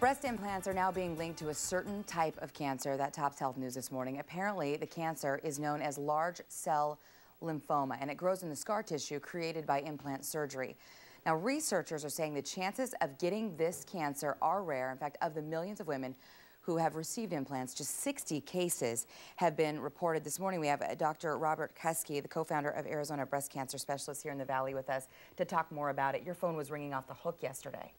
Breast implants are now being linked to a certain type of cancer that tops health news this morning. Apparently, the cancer is known as large cell lymphoma, and it grows in the scar tissue created by implant surgery. Now, researchers are saying the chances of getting this cancer are rare. In fact, of the millions of women who have received implants, just 60 cases have been reported. This morning, we have uh, Dr. Robert Kuske, the co-founder of Arizona Breast Cancer Specialists here in the Valley with us to talk more about it. Your phone was ringing off the hook yesterday.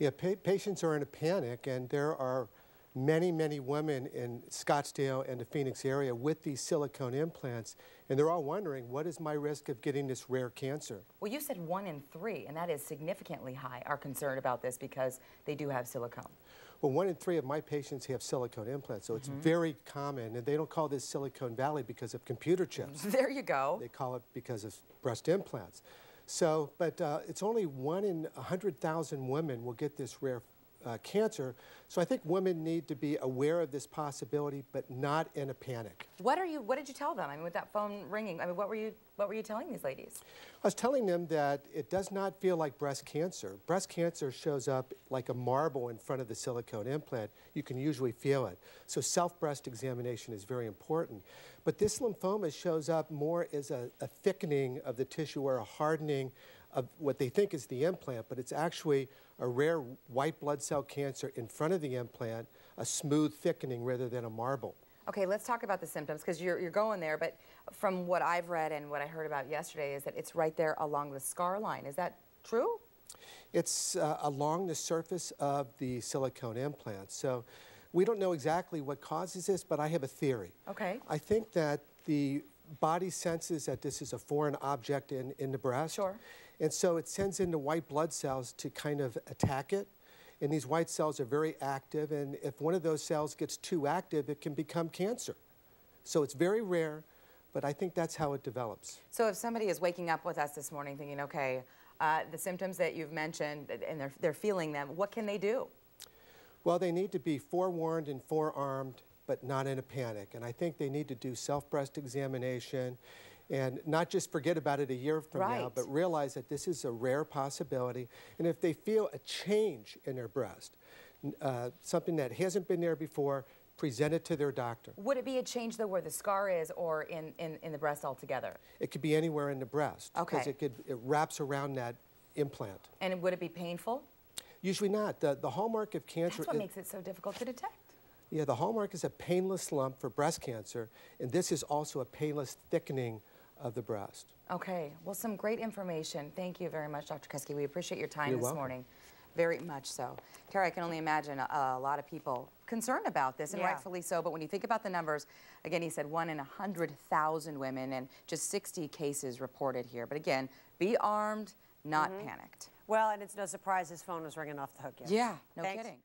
Yeah, pa patients are in a panic, and there are many, many women in Scottsdale and the Phoenix area with these silicone implants, and they're all wondering, what is my risk of getting this rare cancer? Well, you said one in three, and that is significantly high, are concerned about this because they do have silicone. Well, one in three of my patients have silicone implants, so it's mm -hmm. very common, and they don't call this Silicon Valley because of computer chips. There you go. They call it because of breast implants. So, but uh, it's only one in 100,000 women will get this rare uh, cancer. So I think women need to be aware of this possibility, but not in a panic. What are you? What did you tell them? I mean, with that phone ringing, I mean, what were you? What were you telling these ladies? I was telling them that it does not feel like breast cancer. Breast cancer shows up like a marble in front of the silicone implant. You can usually feel it. So self-breast examination is very important. But this lymphoma shows up more as a, a thickening of the tissue or a hardening of what they think is the implant, but it's actually a rare white blood cell cancer in front of the implant, a smooth thickening rather than a marble. Okay, let's talk about the symptoms because you're, you're going there, but from what I've read and what I heard about yesterday is that it's right there along the scar line. Is that true? It's uh, along the surface of the silicone implant. So we don't know exactly what causes this, but I have a theory. Okay. I think that the body senses that this is a foreign object in, in the breast. Sure. And so it sends in the white blood cells to kind of attack it. And these white cells are very active. And if one of those cells gets too active, it can become cancer. So it's very rare, but I think that's how it develops. So if somebody is waking up with us this morning thinking, okay, uh, the symptoms that you've mentioned and they're, they're feeling them, what can they do? Well, they need to be forewarned and forearmed but not in a panic. And I think they need to do self-breast examination and not just forget about it a year from right. now, but realize that this is a rare possibility. And if they feel a change in their breast, uh, something that hasn't been there before, present it to their doctor. Would it be a change though where the scar is or in, in, in the breast altogether? It could be anywhere in the breast. Okay. Because it, could, it wraps around that implant. And would it be painful? Usually not. The, the hallmark of cancer... That's what makes it so difficult to detect. Yeah, the hallmark is a painless lump for breast cancer, and this is also a painless thickening of the breast. Okay, well, some great information. Thank you very much, Dr. Kuske. We appreciate your time You're this welcome. morning. Very much so. Tara, I can only imagine a, a, lot of people concerned about this, and yeah. rightfully so. But when you think about the numbers, again, he said one in 100,000 women and just 60 cases reported here. But again, be armed, not mm -hmm. panicked. Well, and it's no surprise his phone was ringing off the hook. Yeah, no Thanks. kidding.